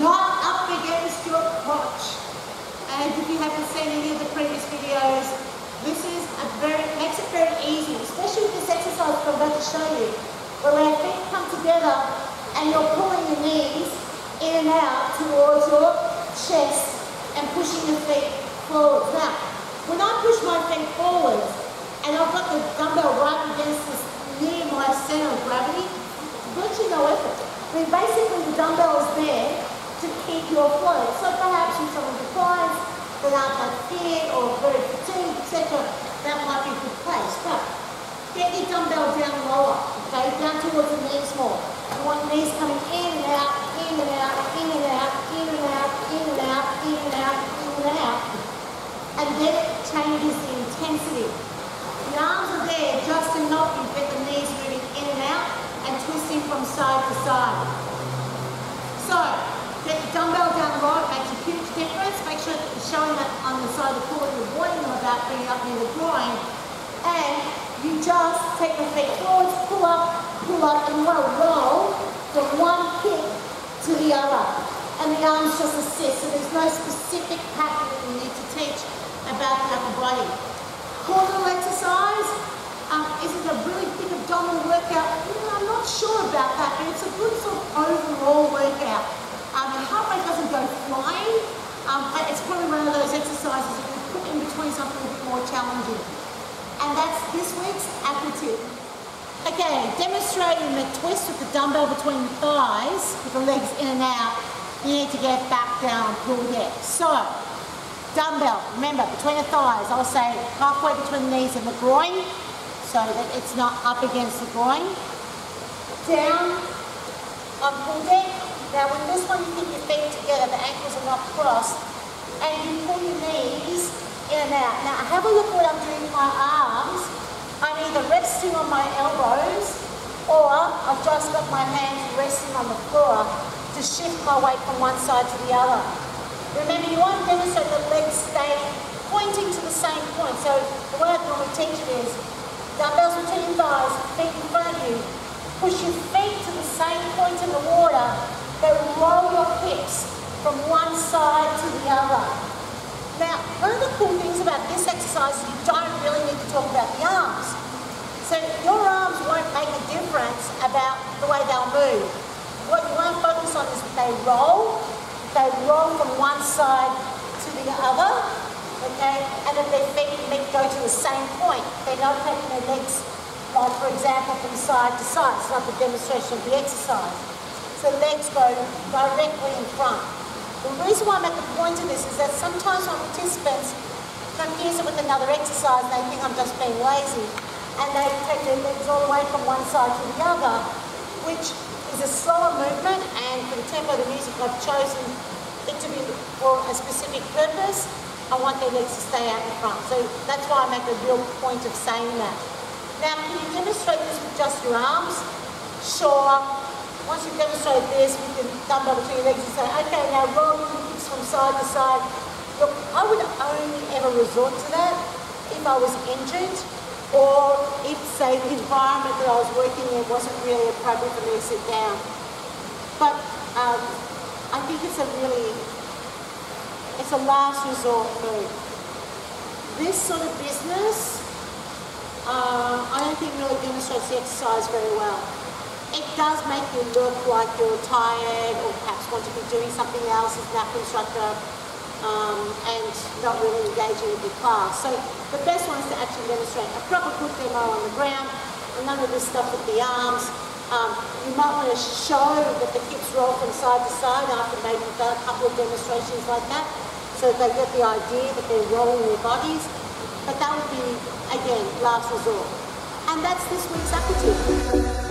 not up against your crotch. And if you haven't seen any of the previous videos, this is a very makes it very easy, especially with this exercise I'm about to show you, where our feet come together and you're pulling your knees in and out towards your chest and pushing your feet forward. Now, when I push my feet forward and I've got the dumbbell right against this near my center of gravity, virtually no effort. I basically the dumbbell is there to keep you afloat. So perhaps if some of your clients that aren't that fit or very fatigued, etc., that might be a good place. But get your dumbbell down lower, down towards the knees more. You want knees coming in and out, in and out, in and out, in and out, in and out, in and out, in and out. And then it changes the intensity. The arms are there just to help you get the knees moving in and out and twisting from side to side. So, get the dumbbell down low, it makes a huge difference. Make sure that you're showing that on the side of the core you're warning them about bringing up near the groin. And you just take the feet forwards, pull up, pull up, and you want to roll from one hip to the other. And the arms just assist, so there's no specific pattern that you need to teach about the upper body. Cool exercise. Um, is it a really big abdominal workout? Mm, I'm not sure about that, but it's a good sort of overall workout. Um, the heart rate doesn't go flying, um, but it's probably one of those exercises that you put in between something a bit more challenging. And that's this week's Tip. Okay, demonstrating the twist with the dumbbell between the thighs, with the legs in and out, you need to get back down, pull there. So, dumbbell, remember, between the thighs, I'll say halfway between the knees and the groin, so that it's not up against the groin. Down on pull deck. Now with this one you keep your feet together, the ankles are not crossed, and you pull your knees in and out. Now have a look what I'm doing with my arms. Either resting on my elbows or I've just got my hands resting on the floor to shift my weight from one side to the other. Remember, you want to demonstrate the legs stay pointing to the same point. So the way I normally teach it is dumbbells between thighs, feet in front of you. Push your feet to the same point in the water, but roll your hips from one side to the other. Now, one of the cool things about this exercise is you don't really need to talk about the arms. So your arms won't make a difference about the way they'll move. What you want to focus on is that they roll, they roll from one side to the other, okay, and that their feet go to the same point. They're not taking their legs, like for example, from side to side. It's not the demonstration of the exercise. So legs go directly in front. The reason why I make a point of this is that sometimes my participants confuse it with another exercise and they think I'm just being lazy and they take their legs all the way from one side to the other, which is a slower movement and for the tempo of the music I've chosen it to be for a specific purpose. I want their legs to stay out in front. So that's why I make a real point of saying that. Now, can you demonstrate this with just your arms? Sure. Once you've demonstrated this with your dumbbell between your legs, you say, okay, now roll your hips from side to side. Look, I would only ever resort to that if I was injured or if, say, the environment that I was working in wasn't really appropriate for me to sit down. But um, I think it's a really it's a last resort move. This sort of business, uh, I don't think really demonstrates the exercise very well. It does make you look like you're tired or perhaps want to be doing something else as an app instructor um, and not really engaging with your class. So the best one is to actually demonstrate a proper good demo on the ground, and none of this stuff with the arms. Um, you might want to show that the hips roll from side to side after maybe a couple of demonstrations like that so that they get the idea that they're rolling their bodies. But that would be, again, last resort. And that's this week's Tip.